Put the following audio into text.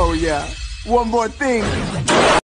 Oh yeah, one more thing.